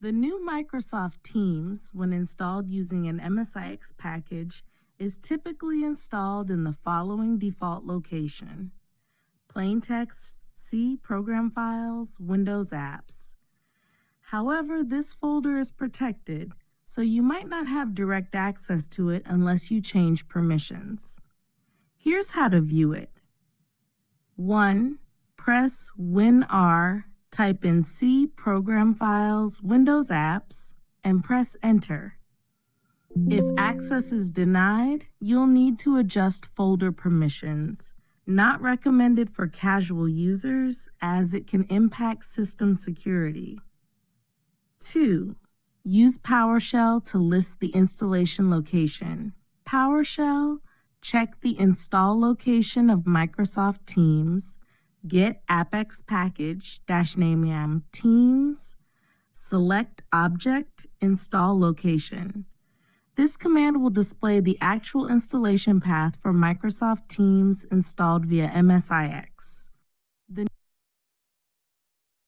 The new Microsoft Teams, when installed using an MSIX package, is typically installed in the following default location. Plain text, C program files, Windows apps. However, this folder is protected, so you might not have direct access to it unless you change permissions. Here's how to view it. 1. Press WinR type in C Program Files, Windows Apps, and press Enter. If access is denied, you'll need to adjust folder permissions. Not recommended for casual users as it can impact system security. 2. Use PowerShell to list the installation location. PowerShell, check the install location of Microsoft Teams get Appx package dash name teams, select object, install location. This command will display the actual installation path for Microsoft Teams installed via MSIX.